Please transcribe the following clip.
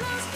Carlos.